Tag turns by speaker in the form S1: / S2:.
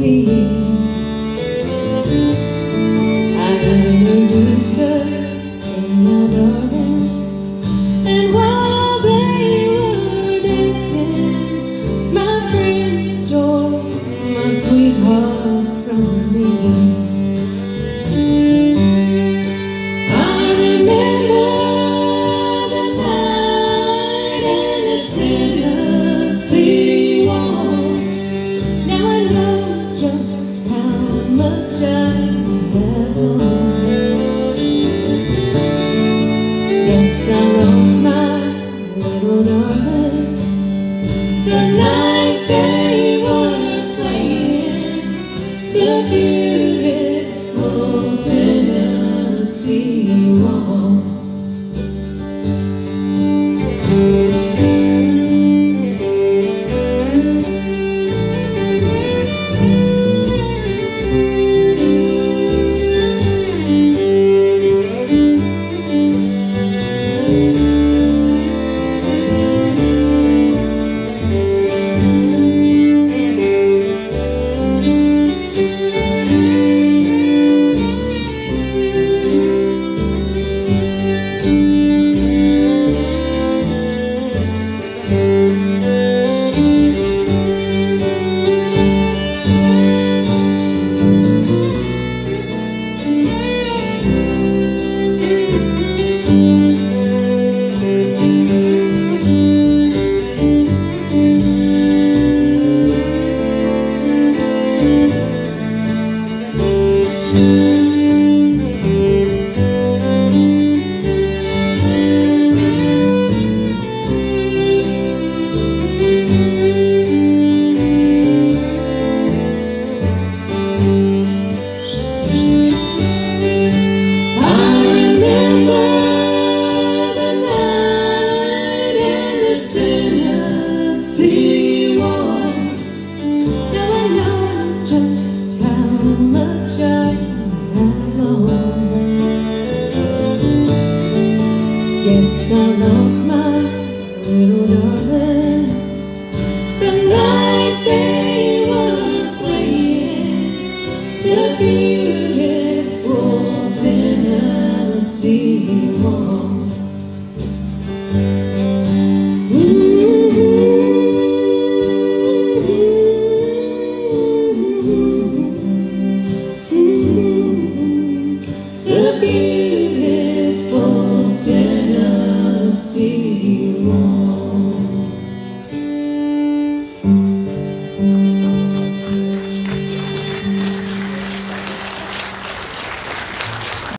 S1: I'm a rooster to my darling And while they were dancing My friend stole my sweetheart much I have known. sunshine alone